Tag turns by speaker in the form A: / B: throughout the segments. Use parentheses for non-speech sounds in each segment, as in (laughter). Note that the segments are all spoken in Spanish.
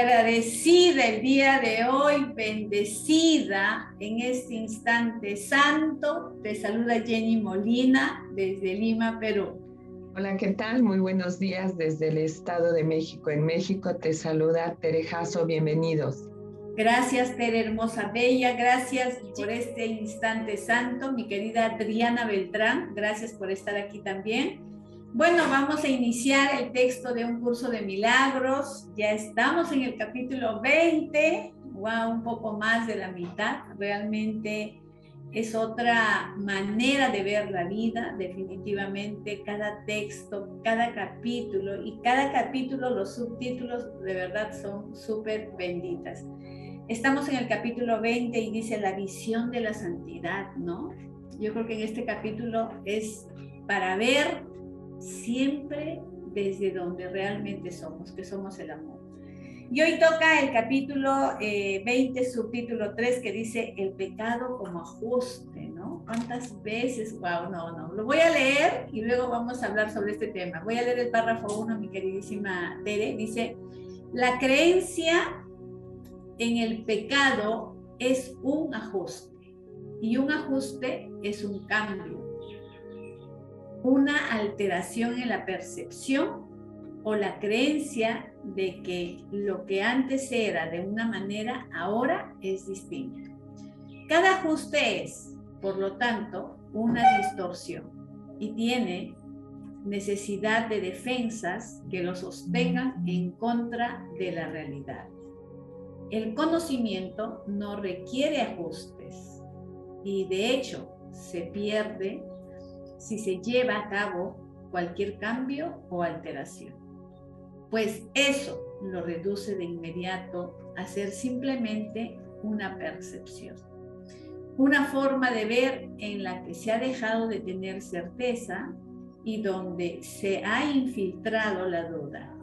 A: agradecida el día de hoy, bendecida en este instante santo. Te saluda Jenny Molina desde Lima, Perú.
B: Hola, ¿qué tal? Muy buenos días desde el Estado de México. En México te saluda Terejazo, bienvenidos.
A: Gracias, Tere Hermosa Bella, gracias por este instante santo. Mi querida Adriana Beltrán, gracias por estar aquí también. Bueno, vamos a iniciar el texto de un curso de milagros. Ya estamos en el capítulo 20, wow, un poco más de la mitad. Realmente es otra manera de ver la vida, definitivamente. Cada texto, cada capítulo y cada capítulo, los subtítulos de verdad son súper benditas. Estamos en el capítulo 20 y dice la visión de la santidad, ¿no? Yo creo que en este capítulo es para ver siempre desde donde realmente somos, que somos el amor. Y hoy toca el capítulo 20, eh, subtítulo 3, que dice el pecado como ajuste, ¿no? ¿Cuántas veces? Wow, no, no. Lo voy a leer y luego vamos a hablar sobre este tema. Voy a leer el párrafo 1, mi queridísima Tere. Dice, la creencia en el pecado es un ajuste y un ajuste es un cambio una alteración en la percepción o la creencia de que lo que antes era de una manera ahora es distinto. Cada ajuste es, por lo tanto, una distorsión y tiene necesidad de defensas que lo sostengan en contra de la realidad. El conocimiento no requiere ajustes y de hecho se pierde si se lleva a cabo cualquier cambio o alteración. Pues eso lo reduce de inmediato a ser simplemente una percepción. Una forma de ver en la que se ha dejado de tener certeza y donde se ha infiltrado la duda.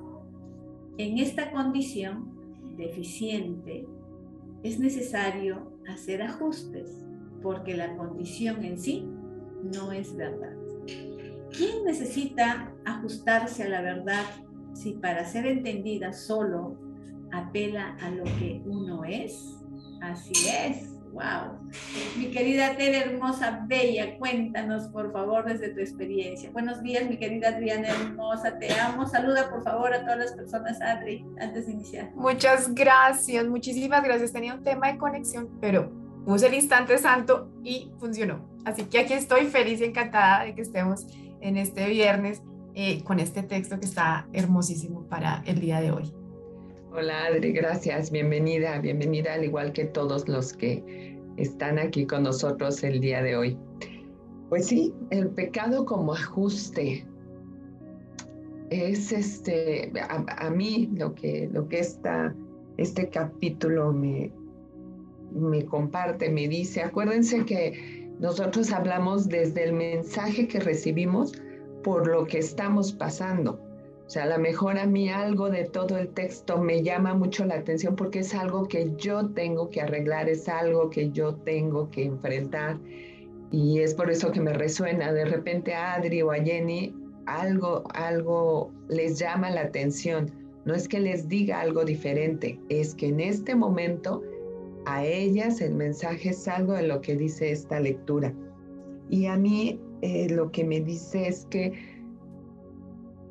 A: En esta condición deficiente es necesario hacer ajustes porque la condición en sí no es verdad. ¿Quién necesita ajustarse a la verdad si para ser entendida solo apela a lo que uno es? Así es. Wow. Mi querida Tere hermosa, bella, cuéntanos por favor desde tu experiencia. Buenos días, mi querida Adriana hermosa, te amo. Saluda por favor a todas las personas, Adri, antes de iniciar.
C: Muchas gracias, muchísimas gracias. Tenía un tema de conexión, pero puse el instante santo y funcionó. Así que aquí estoy feliz y encantada de que estemos en este viernes eh, con este texto que está hermosísimo para el día de hoy.
B: Hola Adri, gracias, bienvenida, bienvenida al igual que todos los que están aquí con nosotros el día de hoy. Pues sí, el pecado como ajuste es este, a, mí lo que, lo que esta, este capítulo me, me comparte, me dice, acuérdense que nosotros hablamos desde el mensaje que recibimos por lo que estamos pasando. O sea, a lo mejor a mí algo de todo el texto me llama mucho la atención porque es algo que yo tengo que arreglar, es algo que yo tengo que enfrentar. Y es por eso que me resuena. De repente a Adri o a Jenny algo, algo les llama la atención. No es que les diga algo diferente, es que en este momento a ellas el mensaje es algo de lo que dice esta lectura. Y a mí eh, lo que me dice es que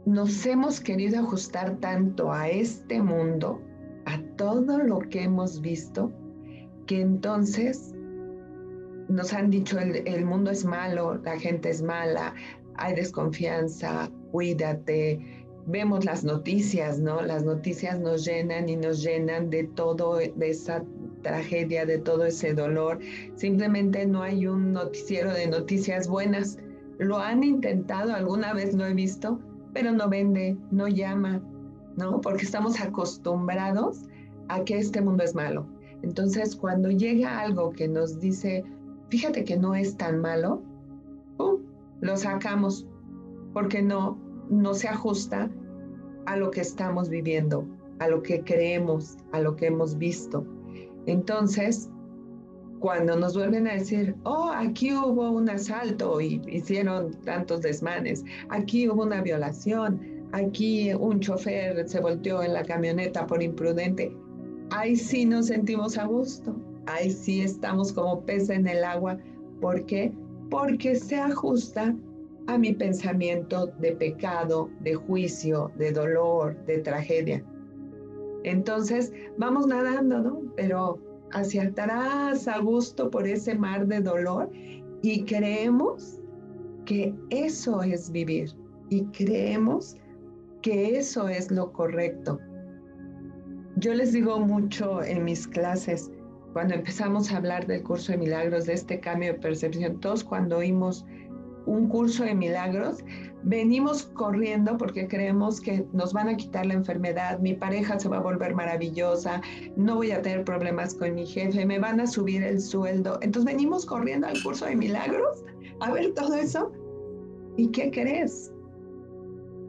B: nos hemos querido ajustar tanto a este mundo, a todo lo que hemos visto, que entonces nos han dicho el, el mundo es malo, la gente es mala, hay desconfianza, cuídate, vemos las noticias, ¿no? Las noticias nos llenan y nos llenan de todo, de esa tragedia, de todo ese dolor. Simplemente no hay un noticiero de noticias buenas. Lo han intentado, alguna vez lo he visto, pero no vende, no llama, ¿no? Porque estamos acostumbrados a que este mundo es malo. Entonces, cuando llega algo que nos dice, fíjate que no es tan malo, lo sacamos porque no, no se ajusta a lo que estamos viviendo, a lo que creemos, a lo que hemos visto. Entonces, cuando nos vuelven a decir, oh, aquí hubo un asalto y hicieron tantos desmanes, aquí hubo una violación, aquí un chofer se volteó en la camioneta por imprudente. Ahí sí nos sentimos a gusto, ahí sí estamos como pez en el agua. ¿Por qué? Porque se ajusta a mi pensamiento de pecado, de juicio, de dolor, de tragedia. Entonces vamos nadando, ¿no? Pero hacia atrás, a gusto por ese mar de dolor y creemos que eso es vivir y creemos que eso es lo correcto. Yo les digo mucho en mis clases, cuando empezamos a hablar del curso de milagros, de este cambio de percepción, todos cuando oímos un curso de milagros, venimos corriendo porque creemos que nos van a quitar la enfermedad, mi pareja se va a volver maravillosa, no voy a tener problemas con mi jefe, me van a subir el sueldo. Entonces venimos corriendo al curso de milagros a ver todo eso. ¿Y qué crees?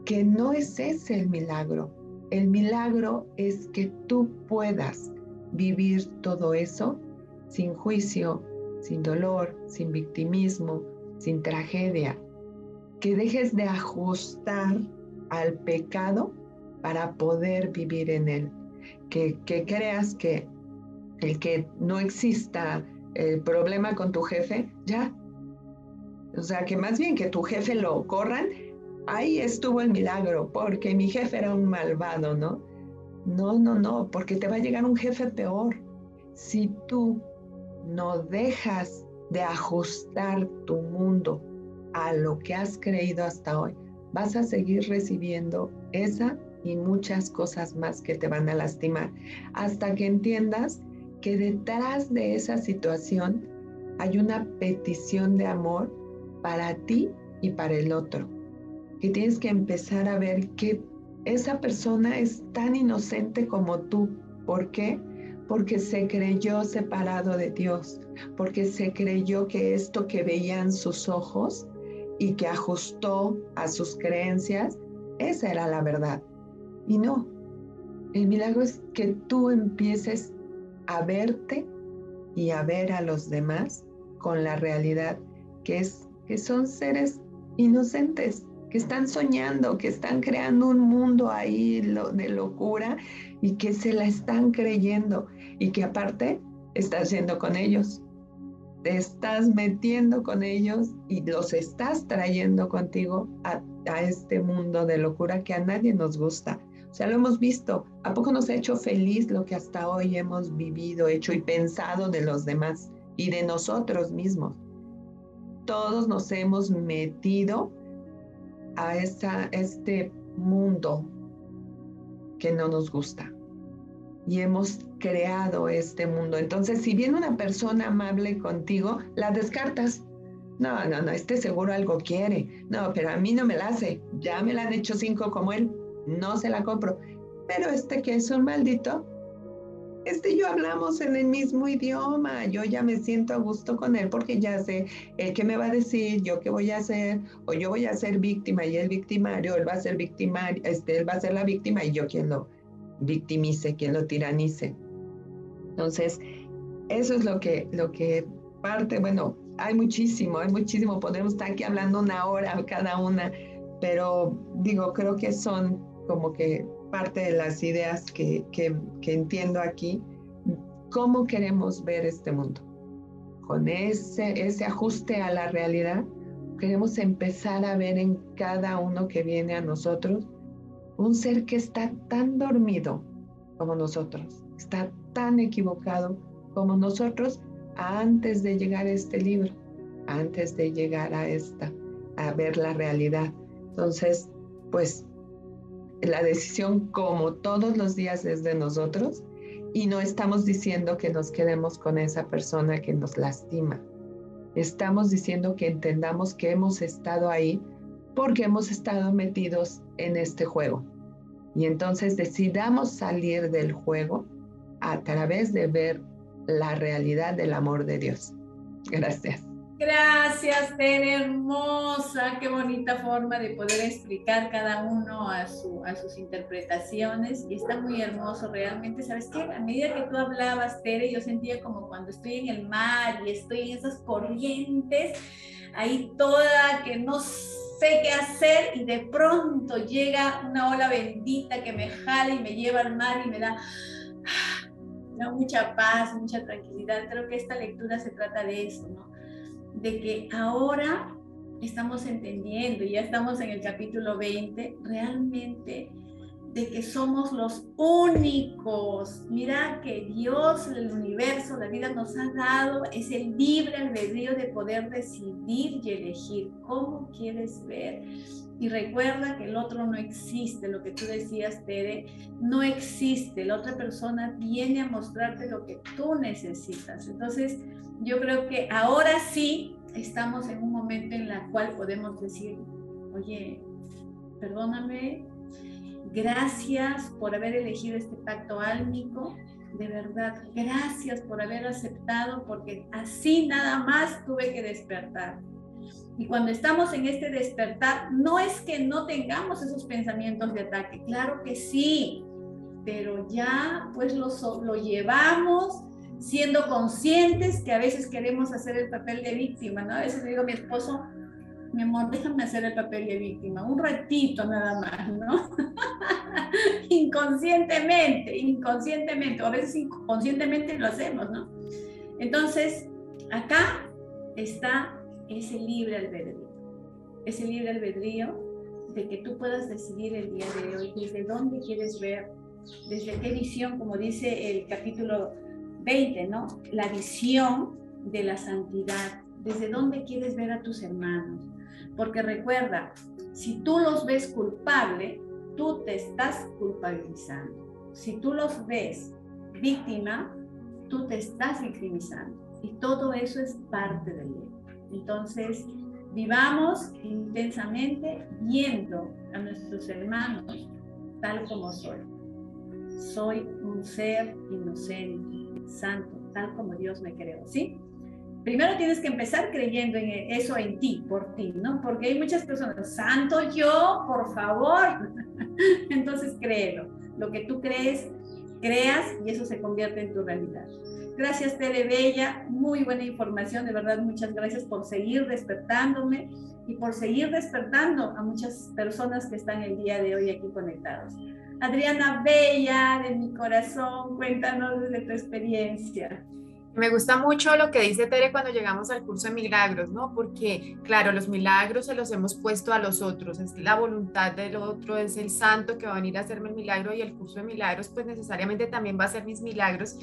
B: Que no es ese el milagro. El milagro es que tú puedas vivir todo eso sin juicio, sin dolor, sin victimismo, sin tragedia, que dejes de ajustar al pecado para poder vivir en él, que, que creas que el que no exista el problema con tu jefe, ya. O sea, que más bien que tu jefe lo corran, ahí estuvo el milagro, porque mi jefe era un malvado, ¿no? No, no, no, porque te va a llegar un jefe peor. Si tú no dejas de ajustar tu mundo a lo que has creído hasta hoy, vas a seguir recibiendo esa y muchas cosas más que te van a lastimar, hasta que entiendas que detrás de esa situación hay una petición de amor para ti y para el otro, que tienes que empezar a ver que esa persona es tan inocente como tú. ¿Por qué? Porque se creyó separado de Dios, porque se creyó que esto que veían sus ojos y que ajustó a sus creencias, esa era la verdad. Y no, el milagro es que tú empieces a verte y a ver a los demás con la realidad que es que son seres inocentes, que están soñando, que están creando un mundo ahí de locura y que se la están creyendo y que aparte estás yendo con ellos. Te estás metiendo con ellos y los estás trayendo contigo a, este mundo de locura que a nadie nos gusta. O sea, lo hemos visto. ¿A poco nos ha hecho feliz lo que hasta hoy hemos vivido, hecho y pensado de los demás y de nosotros mismos? Todos nos hemos metido a esta, este mundo que no nos gusta y hemos creado este mundo. Entonces, si viene una persona amable contigo, la descartas. No, no, no, este seguro algo quiere. No, pero a mí no me la hace. Ya me la han hecho cinco como él. No se la compro. Pero este que es un maldito, este y yo hablamos en el mismo idioma. Yo ya me siento a gusto con él porque ya sé él qué me va a decir, yo qué voy a hacer, o yo voy a ser víctima y él victimario, él va a ser victimario, este, él va a ser la víctima y yo quien lo, victimice, quien lo tiranice. Entonces, eso es lo que, lo que parte, bueno, hay muchísimo, hay muchísimo, podemos estar aquí hablando una hora cada una, pero digo, creo que son como que parte de las ideas que, que, entiendo aquí, cómo queremos ver este mundo. Con ese, ese ajuste a la realidad, queremos empezar a ver en cada uno que viene a nosotros un ser que está tan dormido como nosotros, está tan equivocado como nosotros antes de llegar a este libro, antes de llegar a esta, a ver la realidad. Entonces, pues la decisión como todos los días es de nosotros y no estamos diciendo que nos quedemos con esa persona que nos lastima. Estamos diciendo que entendamos que hemos estado ahí porque hemos estado metidos en este juego. Y entonces decidamos salir del juego a través de ver la realidad del amor de Dios. Gracias.
A: Gracias, Tere, hermosa, qué bonita forma de poder explicar cada uno a, su, a sus interpretaciones y está muy hermoso realmente. ¿Sabes qué? A medida que tú hablabas, Tere, yo sentía como cuando estoy en el mar y estoy en esas corrientes, ahí toda que no sé qué hacer y de pronto llega una ola bendita que me jala y me lleva al mar y me da, da mucha paz, mucha tranquilidad. Creo que esta lectura se trata de eso, ¿no? De que ahora estamos entendiendo, ya estamos en el capítulo 20, realmente de que somos los únicos. Mira que Dios, el universo, la vida nos ha dado ese libre albedrío de poder decidir y elegir cómo quieres ver. Y recuerda que el otro no existe, lo que tú decías, Tere, no existe. La otra persona viene a mostrarte lo que tú necesitas. Entonces, yo creo que ahora sí estamos en un momento en el cual podemos decir, oye, perdóname, Gracias por haber elegido este pacto álmico. De verdad, gracias por haber aceptado, porque así nada más tuve que despertar. Y cuando estamos en este despertar, no es que no tengamos esos pensamientos de ataque, claro que sí, pero ya pues lo, lo llevamos siendo conscientes que a veces queremos hacer el papel de víctima, ¿no? A veces le digo a mi esposo, mi amor, déjame hacer el papel de víctima, un ratito nada más, ¿no? (laughs) inconscientemente, inconscientemente, o a veces inconscientemente lo hacemos, ¿no? Entonces, acá está ese libre albedrío, ese libre albedrío de que tú puedas decidir el día de hoy desde dónde quieres ver, desde qué visión, como dice el capítulo 20, ¿no? La visión de la santidad, desde dónde quieres ver a tus hermanos, porque recuerda, si tú los ves culpable, tú te estás culpabilizando. Si tú los ves víctima, tú te estás victimizando. Y todo eso es parte del ego. Entonces, vivamos intensamente viendo a nuestros hermanos tal como soy. Soy un ser inocente, santo, tal como Dios me creó, ¿sí? primero tienes que empezar creyendo en eso en ti, por ti, ¿no? Porque hay muchas personas, santo yo, por favor. (laughs) Entonces créelo. Lo que tú crees, creas y eso se convierte en tu realidad. Gracias, Tere Bella. Muy buena información. De verdad, muchas gracias por seguir despertándome y por seguir despertando a muchas personas que están el día de hoy aquí conectados. Adriana Bella, de mi corazón, cuéntanos de tu experiencia.
C: Me gusta mucho lo que dice Tere cuando llegamos al curso de milagros, ¿no? Porque, claro, los milagros se los hemos puesto a los otros, es la voluntad del otro, es el santo que va a venir a hacerme el milagro y el curso de milagros, pues necesariamente también va a ser mis milagros.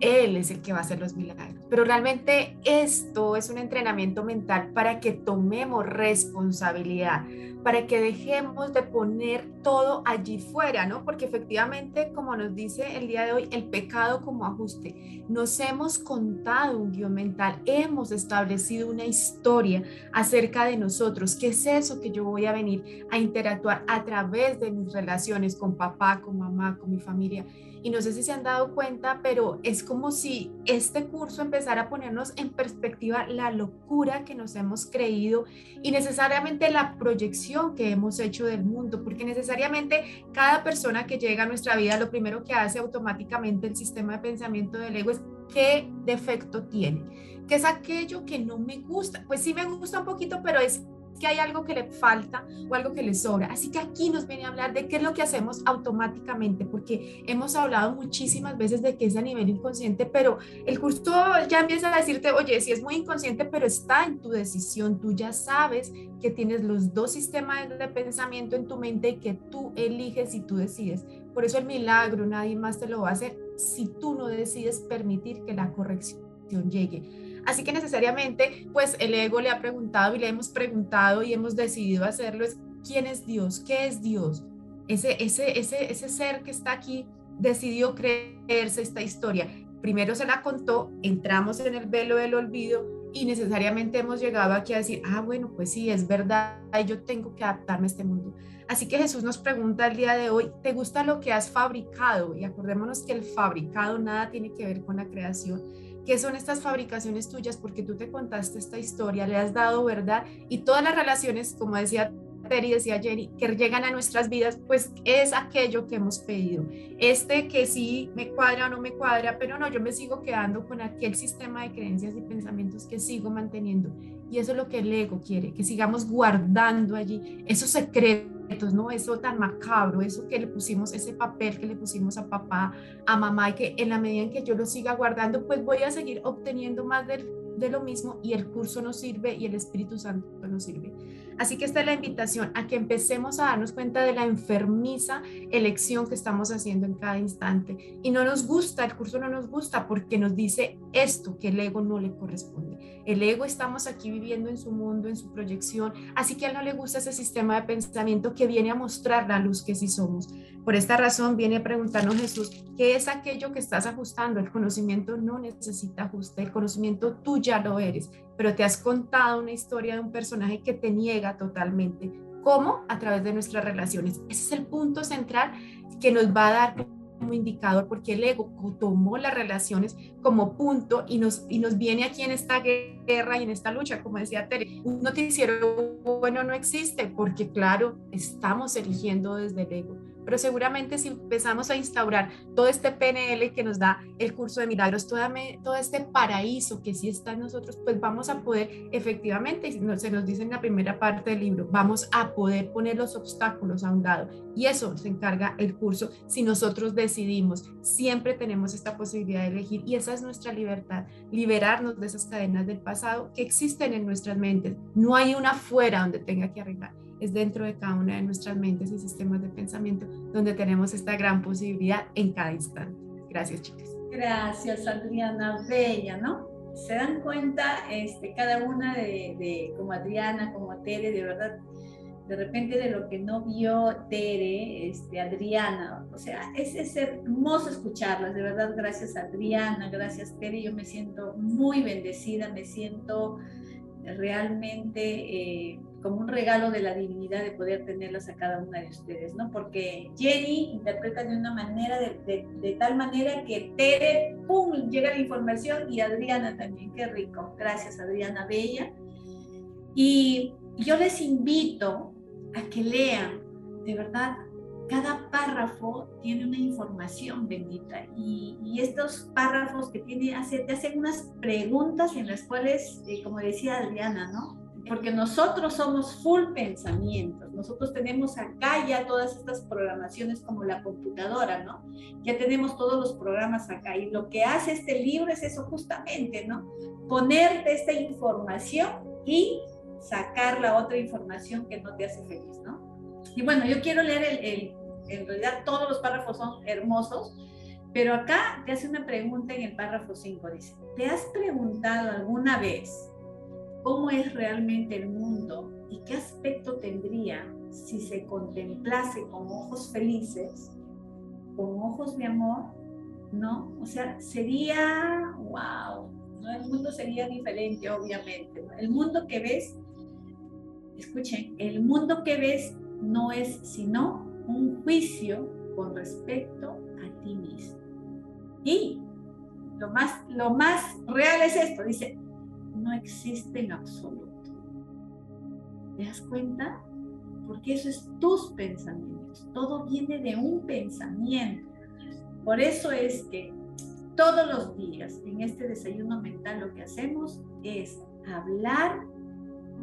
C: Él es el que va a hacer los milagros. Pero realmente esto es un entrenamiento mental para que tomemos responsabilidad, para que dejemos de poner todo allí fuera, ¿no? Porque efectivamente, como nos dice el día de hoy, el pecado como ajuste, nos hemos contado un guion mental, hemos establecido una historia acerca de nosotros, qué es eso que yo voy a venir a interactuar a través de mis relaciones con papá, con mamá, con mi familia. Y no sé si se han dado cuenta, pero es como si este curso empezara a ponernos en perspectiva la locura que nos hemos creído y necesariamente la proyección que hemos hecho del mundo, porque necesariamente cada persona que llega a nuestra vida, lo primero que hace automáticamente el sistema de pensamiento del ego es qué defecto tiene, qué es aquello que no me gusta. Pues sí me gusta un poquito, pero es que hay algo que le falta o algo que le sobra. Así que aquí nos viene a hablar de qué es lo que hacemos automáticamente, porque hemos hablado muchísimas veces de que es a nivel inconsciente, pero el curso ya empieza a decirte, oye, si es muy inconsciente, pero está en tu decisión, tú ya sabes que tienes los dos sistemas de pensamiento en tu mente y que tú eliges y tú decides. Por eso el milagro nadie más te lo va a hacer si tú no decides permitir que la corrección llegue. Así que necesariamente, pues el ego le ha preguntado y le hemos preguntado y hemos decidido hacerlo es, ¿quién es Dios? ¿Qué es Dios? Ese, ese, ese, ese ser que está aquí decidió creerse esta historia. Primero se la contó, entramos en el velo del olvido y necesariamente hemos llegado aquí a decir, ah, bueno, pues sí, es verdad, yo tengo que adaptarme a este mundo. Así que Jesús nos pregunta el día de hoy, ¿te gusta lo que has fabricado? Y acordémonos que el fabricado nada tiene que ver con la creación ¿Qué son estas fabricaciones tuyas? Porque tú te contaste esta historia, le has dado verdad y todas las relaciones, como decía Terry, decía Jerry, que llegan a nuestras vidas, pues es aquello que hemos pedido. Este que sí me cuadra o no me cuadra, pero no, yo me sigo quedando con aquel sistema de creencias y pensamientos que sigo manteniendo. Y eso es lo que el ego quiere, que sigamos guardando allí esos secretos, ¿no? Eso tan macabro, eso que le pusimos, ese papel que le pusimos a papá, a mamá, y que en la medida en que yo lo siga guardando, pues voy a seguir obteniendo más de lo mismo y el curso nos sirve y el Espíritu Santo nos sirve. Así que esta es la invitación a que empecemos a darnos cuenta de la enfermiza elección que estamos haciendo en cada instante. Y no nos gusta, el curso no nos gusta porque nos dice esto que el ego no le corresponde. El ego estamos aquí viviendo en su mundo, en su proyección, así que a él no le gusta ese sistema de pensamiento que viene a mostrar la luz que sí somos. Por esta razón viene a preguntarnos Jesús, ¿qué es aquello que estás ajustando? El conocimiento no necesita ajuste, el conocimiento tú ya lo eres, pero te has contado una historia de un personaje que te niega totalmente. ¿Cómo? A través de nuestras relaciones. Ese es el punto central que nos va a dar como indicador, porque el ego tomó las relaciones como punto y nos, y nos viene aquí en esta guerra y en esta lucha, como decía Tere, un noticiero bueno no existe, porque claro, estamos eligiendo desde el ego pero seguramente si empezamos a instaurar todo este PNL que nos da el curso de milagros, todo, todo este paraíso que sí está en nosotros, pues vamos a poder efectivamente, se nos dice en la primera parte del libro, vamos a poder poner los obstáculos a un lado. Y eso se encarga el curso si nosotros decidimos. Siempre tenemos esta posibilidad de elegir y esa es nuestra libertad, liberarnos de esas cadenas del pasado que existen en nuestras mentes. No hay una fuera donde tenga que arreglar es dentro de cada una de nuestras mentes y sistemas de pensamiento donde tenemos esta gran posibilidad en cada instante. Gracias, chicas.
A: Gracias, Adriana. Bella, ¿no? Se dan cuenta, este, cada una de, como Adriana, como Tere, de verdad, de repente de lo que no vio Tere, este, Adriana, o sea, es, es hermoso escucharlas, de verdad, gracias Adriana, gracias Tere, yo me siento muy bendecida, me siento realmente eh, como un regalo de la divinidad de poder tenerlas a cada una de ustedes, ¿no? Porque Jenny interpreta de una manera, de, tal manera que Tere, ¡pum!, llega la información y Adriana también, qué rico. Gracias, Adriana Bella. Y yo les invito a que lean, de verdad, cada párrafo tiene una información bendita y, y estos párrafos que tiene, hace, te hacen unas preguntas en las cuales, eh, como decía Adriana, ¿no? Porque nosotros somos full pensamientos, nosotros tenemos acá ya todas estas programaciones como la computadora, ¿no? Ya tenemos todos los programas acá y lo que hace este libro es eso justamente, ¿no? Ponerte esta información y sacar la otra información que no te hace feliz, ¿no? Y bueno, yo quiero leer el, el en realidad todos los párrafos son hermosos, pero acá te hace una pregunta en el párrafo 5, dice, ¿te has preguntado alguna vez cómo es realmente el mundo y qué aspecto tendría si se contemplase con ojos felices, con ojos de amor, ¿no? O sea, sería, wow, ¿no? El mundo sería diferente, obviamente. El mundo que ves, escuchen, el mundo que ves no es sino un juicio con respecto a ti mismo. Y lo más, lo más real es esto, dice, no existe en absoluto. ¿Te das cuenta? Porque eso es tus pensamientos. Todo viene de un pensamiento. Por eso es que todos los días en este desayuno mental lo que hacemos es hablar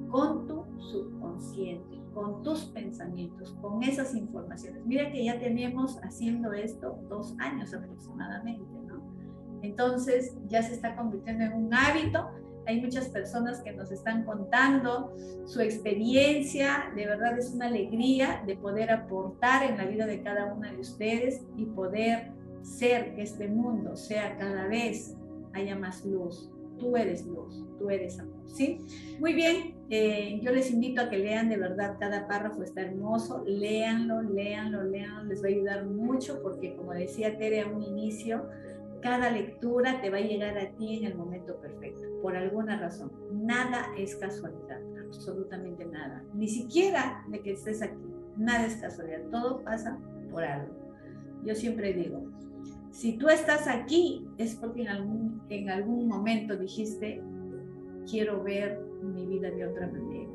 A: con tu subconsciente, con tus pensamientos, con esas informaciones. Mira que ya tenemos haciendo esto dos años aproximadamente, ¿no? Entonces ya se está convirtiendo en un hábito hay muchas personas que nos están contando su experiencia. De verdad es una alegría de poder aportar en la vida de cada una de ustedes y poder ser que este mundo sea cada vez haya más luz. Tú eres luz, tú eres amor, ¿sí? Muy bien, eh, yo les invito a que lean de verdad, cada párrafo está hermoso, léanlo, léanlo, léanlo, les va a ayudar mucho porque como decía Tere a un inicio, cada lectura te va a llegar a ti en el momento perfecto, por alguna razón. Nada es casualidad, absolutamente nada. Ni siquiera de que estés aquí, nada es casualidad, todo pasa por algo. Yo siempre digo, si tú estás aquí es porque en algún, en algún momento dijiste, quiero ver mi vida de otra manera,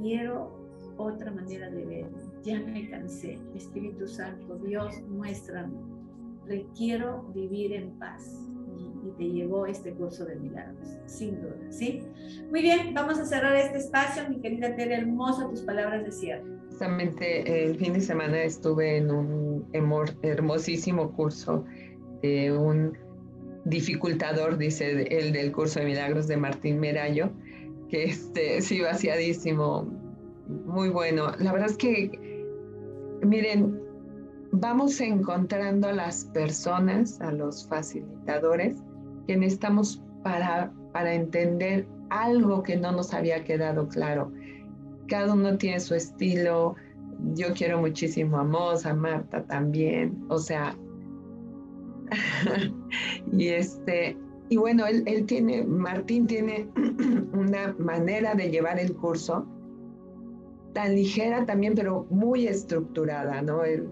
A: quiero otra manera de ver. Ya me cansé. Espíritu Santo, Dios, muéstrame. Requiero vivir en paz. Te llegó este curso de milagros, sin duda, ¿sí? Muy bien, vamos a cerrar este espacio. Mi querida Tere, hermosa tus palabras de cierre.
B: Justamente el fin de semana estuve en un hermosísimo curso de un dificultador, dice el del curso de milagros de Martín Merayo, que este, sí, vaciadísimo, muy bueno. La verdad es que, miren, vamos encontrando a las personas, a los facilitadores, que necesitamos para, para entender algo que no nos había quedado claro. Cada uno tiene su estilo. Yo quiero muchísimo a Moz, a Marta también. O sea, (laughs) y este, y bueno, él, él, tiene, Martín tiene (clears throat) una manera de llevar el curso tan ligera también, pero muy estructurada, ¿no? El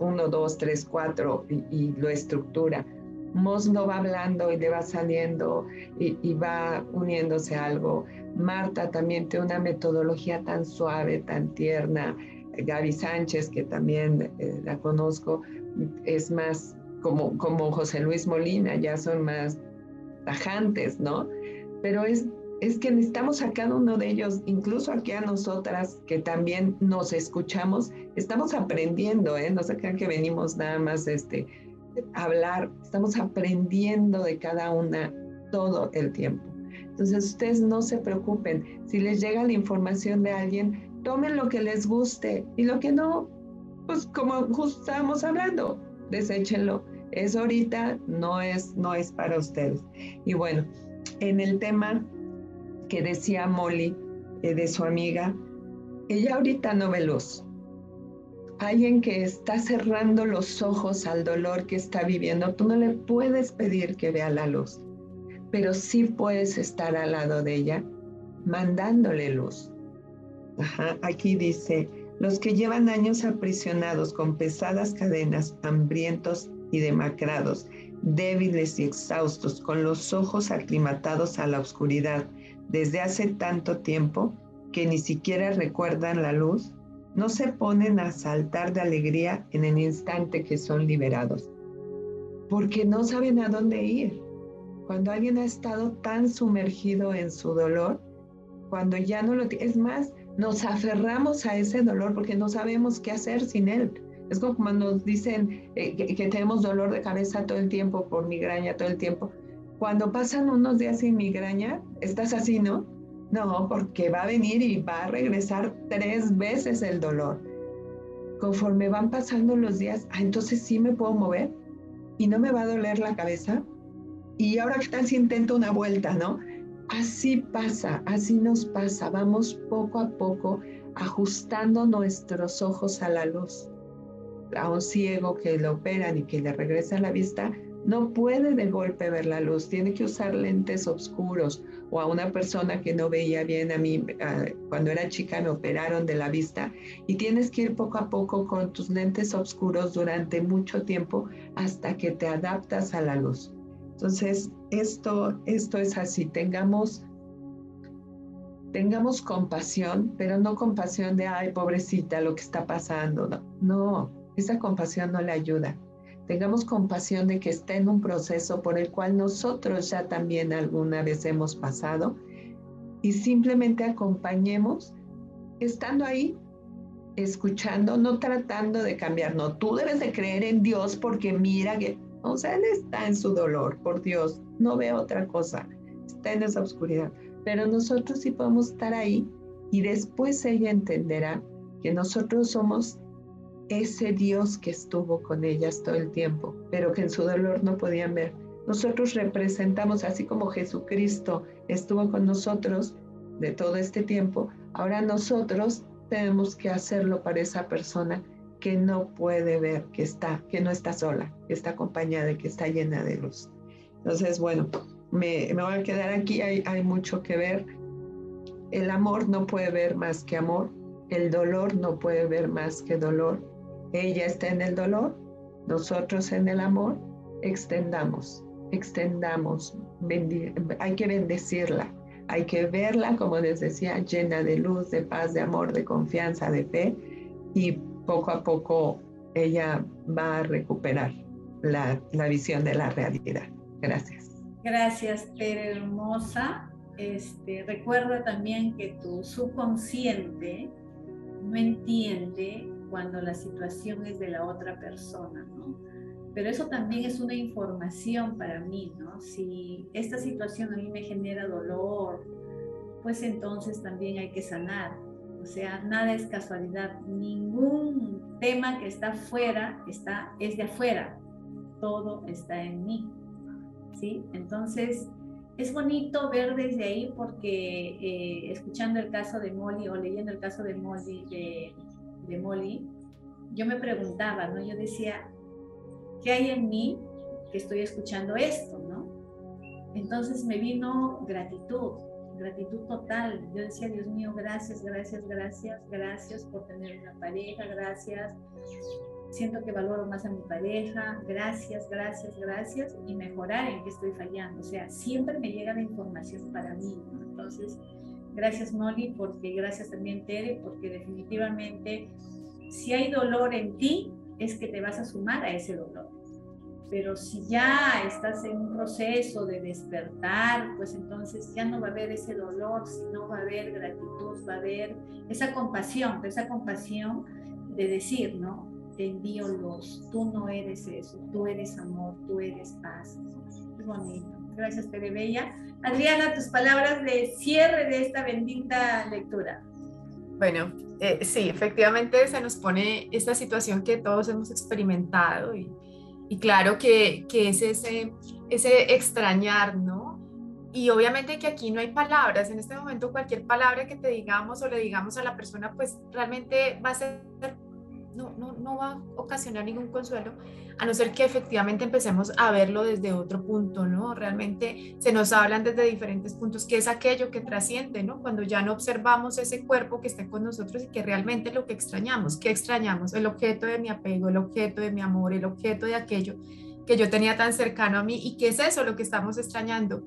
B: uno, dos, tres, cuatro y, lo estructura. Moss lo va hablando y le va saliendo y, va uniéndose a algo. Marta también tiene una metodología tan suave, tan tierna. Gaby Sánchez, que también eh, la conozco, es más como, como José Luis Molina, ya son más tajantes, ¿no? Pero es es que necesitamos a cada uno de ellos, incluso aquí a nosotras que también nos escuchamos, estamos aprendiendo, ¿eh? No se crean que venimos nada más este, hablar, estamos aprendiendo de cada una todo el tiempo. Entonces ustedes no se preocupen, si les llega la información de alguien, tomen lo que les guste y lo que no, pues como justo estábamos hablando, deséchenlo. Es ahorita, no es, no es para ustedes. Y bueno, en el tema que decía Molly eh, de su amiga, ella ahorita no ve luz. Alguien que está cerrando los ojos al dolor que está viviendo, tú no le puedes pedir que vea la luz, pero sí puedes estar al lado de ella mandándole luz. aquí dice, los que llevan años aprisionados con pesadas cadenas, hambrientos y demacrados, débiles y exhaustos, con los ojos aclimatados a la oscuridad, desde hace tanto tiempo que ni siquiera recuerdan la luz, no se ponen a saltar de alegría en el instante que son liberados, porque no saben a dónde ir. Cuando alguien ha estado tan sumergido en su dolor, cuando ya no lo es más, nos aferramos a ese dolor porque no sabemos qué hacer sin él. Es como cuando nos dicen eh, que, que, tenemos dolor de cabeza todo el tiempo por migraña todo el tiempo cuando pasan unos días sin migraña, estás así, ¿no? No, porque va a venir y va a regresar tres veces el dolor. Conforme van pasando los días, ah, entonces sí me puedo mover y no me va a doler la cabeza. Y ahora que tal si intento una vuelta, ¿no? Así pasa, así nos pasa. Vamos poco a poco ajustando nuestros ojos a la luz. A un ciego que le operan y que le regresa la vista, no puede de golpe ver la luz, tiene que usar lentes oscuros o a una persona que no veía bien a mí, cuando era chica me operaron de la vista y tienes que ir poco a poco con tus lentes oscuros durante mucho tiempo hasta que te adaptas a la luz. Entonces, esto, esto es así, tengamos, tengamos compasión, pero no compasión de, ay, pobrecita, lo que está pasando. No, no esa compasión no le ayuda Tengamos compasión de que está en un proceso por el cual nosotros ya también alguna vez hemos pasado y simplemente acompañemos estando ahí, escuchando, no tratando de cambiar. No, tú debes de creer en Dios porque mira que, o sea, Él está en su dolor, por Dios, no ve otra cosa, está en esa oscuridad. Pero nosotros sí podemos estar ahí y después ella entenderá que nosotros somos ese Dios que estuvo con ellas todo el tiempo, pero que en su dolor no podían ver. Nosotros representamos, así como Jesucristo estuvo con nosotros de todo este tiempo, ahora nosotros tenemos que hacerlo para esa persona que no puede ver, que está, que no está sola, que está acompañada, que está llena de luz. Entonces, bueno, me, voy a quedar aquí, hay mucho que ver. El amor no puede ver más que amor, el dolor no puede ver más que dolor, ella está en el dolor, nosotros en el amor, extendamos, extendamos, hay que bendecirla, hay que verla, como les decía, llena de luz, de paz, de amor, de confianza, de fe, y poco a poco ella va a recuperar la, la visión de la realidad. Gracias.
A: Gracias, Tere hermosa. Este, recuerda también que tu subconsciente no entiende cuando la situación es de la otra persona, ¿no? Pero eso también es una información para mí, ¿no? Si esta situación a mí me genera dolor, pues entonces también hay que sanar. O sea, nada es casualidad. Ningún tema que está afuera está, es de afuera. Todo está en mí. ¿Sí? Entonces, es bonito ver desde ahí porque eh, escuchando el caso de Molly o leyendo el caso de Molly, de, de Molly, yo me preguntaba, ¿no? Yo decía, ¿qué hay en mí que estoy escuchando esto, ¿no? Entonces me vino gratitud, gratitud total. Yo decía, Dios mío, gracias, gracias, gracias, gracias por tener una pareja, gracias. Siento que valoro más a mi pareja, gracias, gracias, gracias, y mejorar en que estoy fallando. O sea, siempre me llega la información para mí. ¿no? Entonces, gracias Molly, porque gracias también Tere, porque definitivamente si hay dolor en ti, es que te vas a sumar a ese dolor. Pero si ya estás en un proceso de despertar, pues entonces ya no va a haber ese dolor, sino va a haber gratitud, va a haber esa compasión, esa compasión de decir, ¿no? Te envío luz, tú no eres eso, tú eres amor, tú eres paz. Es bonito. Gracias, Tere Bella. Adriana, tus palabras de cierre de esta bendita lectura.
C: Bueno, eh, sí, efectivamente se nos pone esta situación que todos hemos experimentado y, claro que, que, es ese, ese extrañar, ¿no? Y obviamente que aquí no hay palabras, en este momento cualquier palabra que te digamos o le digamos a la persona, pues realmente va a ser no, no va a ocasionar ningún consuelo, a no ser que efectivamente empecemos a verlo desde otro punto, ¿no? Realmente se nos hablan desde diferentes puntos, que es aquello que trasciende, ¿no? Cuando ya no observamos ese cuerpo que está con nosotros y que realmente lo que extrañamos, ¿qué extrañamos? El objeto de mi apego, el objeto de mi amor, el objeto de aquello que yo tenía tan cercano a mí y qué es eso lo que estamos extrañando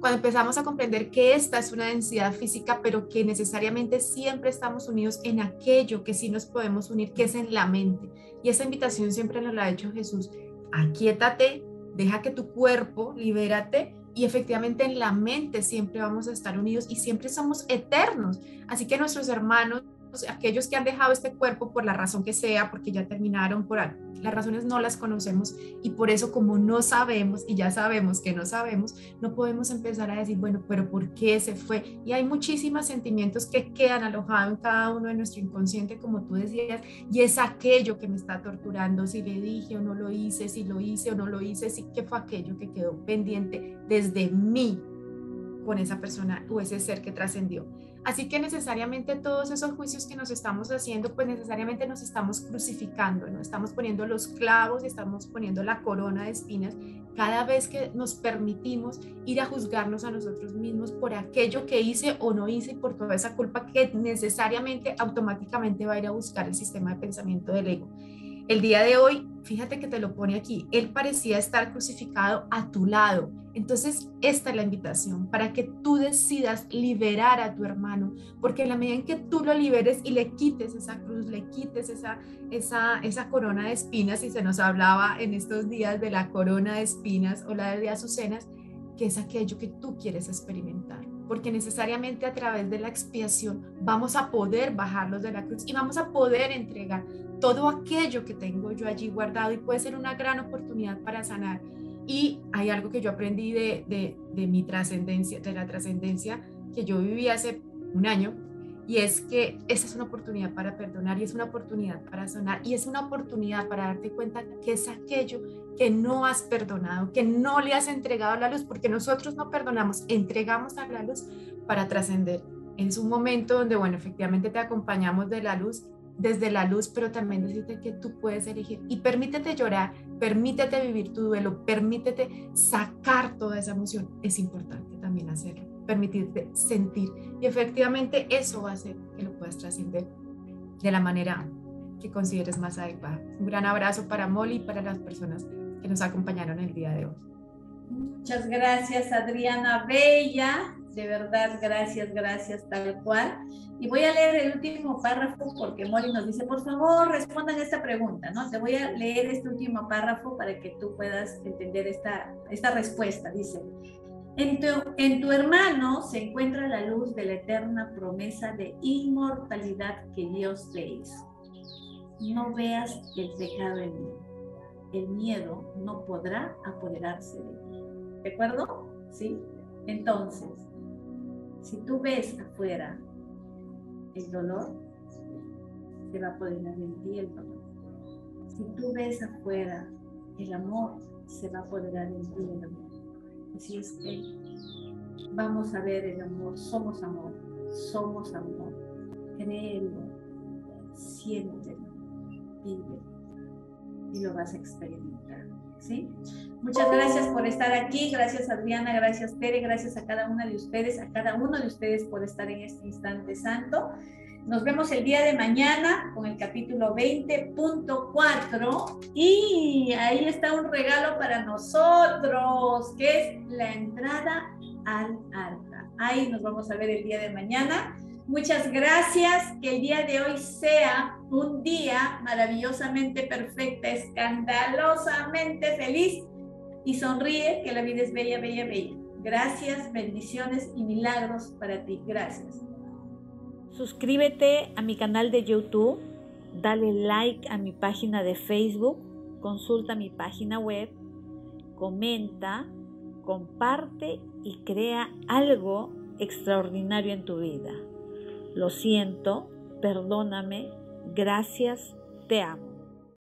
C: cuando empezamos a comprender que esta es una densidad física, pero que necesariamente siempre estamos unidos en aquello que sí nos podemos unir, que es en la mente. Y esa invitación siempre nos la ha hecho Jesús. Aquietate, deja que tu cuerpo, libérate y efectivamente en la mente siempre vamos a estar unidos y siempre somos eternos. Así que nuestros hermanos aquellos que han dejado este cuerpo por la razón que sea, porque ya terminaron por las razones no las conocemos y por eso como no sabemos y ya sabemos que no sabemos, no podemos empezar a decir, bueno, pero ¿por qué se fue? Y hay muchísimos sentimientos que quedan alojados en cada uno de nuestro inconsciente, como tú decías, y es aquello que me está torturando, si le dije o no lo hice, si lo hice o no lo hice, si qué fue aquello que quedó pendiente desde mí con esa persona o ese ser que trascendió. Así que necesariamente todos esos juicios que nos estamos haciendo, pues necesariamente nos estamos crucificando, ¿no? Estamos poniendo los clavos, estamos poniendo la corona de espinas cada vez que nos permitimos ir a juzgarnos a nosotros mismos por aquello que hice o no hice y por toda esa culpa que necesariamente automáticamente va a ir a buscar el sistema de pensamiento del ego. El día de hoy, fíjate que te lo pone aquí, él parecía estar crucificado a tu lado. Entonces, esta es la invitación para que tú decidas liberar a tu hermano, porque en la medida en que tú lo liberes y le quites esa cruz, le quites esa, esa, esa corona de espinas, y se nos hablaba en estos días de la corona de espinas o la de azucenas, que es aquello que tú quieres experimentar porque necesariamente a través de la expiación vamos a poder bajarlos de la cruz y vamos a poder entregar todo aquello que tengo yo allí guardado y puede ser una gran oportunidad para sanar. Y hay algo que yo aprendí de, de, de mi trascendencia, de la trascendencia que yo viví hace un año, y es que esa es una oportunidad para perdonar y es una oportunidad para sanar y es una oportunidad para darte cuenta que es aquello que no has perdonado, que no le has entregado la luz, porque nosotros no perdonamos, entregamos a la luz para trascender. Es un momento donde, bueno, efectivamente te acompañamos de la luz, desde la luz, pero también decirte que tú puedes elegir y permítete llorar, permítete vivir tu duelo, permítete sacar toda esa emoción. Es importante también hacerlo permitirte sentir. Y efectivamente eso va a hacer que lo puedas trascender de la manera que consideres más adecuada. Un gran abrazo para Molly y para las personas que nos acompañaron el día de hoy.
A: Muchas gracias, Adriana Bella. de verdad, gracias, gracias, tal cual. Y voy a leer el último párrafo porque Mori nos dice, por favor, respondan esta pregunta, ¿no? Te voy a leer este último párrafo para que tú puedas entender esta, esta respuesta. Dice, en tu, en hermano se encuentra la luz de la eterna promesa de inmortalidad que Dios te hizo. No veas el pecado en mí. El miedo no podrá apoderarse de ti. ¿De acuerdo? ¿Sí? Entonces, si tú ves afuera el dolor, se va a apoderar de ti el dolor. Si tú ves afuera el amor, se va a apoderar de ti el amor. Así es que vamos a ver el amor, somos amor, somos amor. Créelo, siéntelo, vive y lo vas a experimentar. ¿sí? Muchas gracias por estar aquí, gracias Adriana, gracias Tere, gracias a cada una de ustedes, a cada uno de ustedes por estar en este instante santo. Nos vemos el día de mañana con el capítulo 20.4 y ahí está un regalo para nosotros, que es la entrada al alta. Ahí nos vamos a ver el día de mañana. Muchas gracias, que el día de hoy sea un día maravillosamente perfecta, escandalosamente feliz y sonríe que la vida es bella, bella, bella. Gracias, bendiciones y milagros para ti. Gracias.
D: Suscríbete a mi canal de YouTube, dale like a mi página de Facebook, consulta mi página web, comenta, comparte y crea algo extraordinario en tu vida. Lo siento, perdóname, gracias, te amo.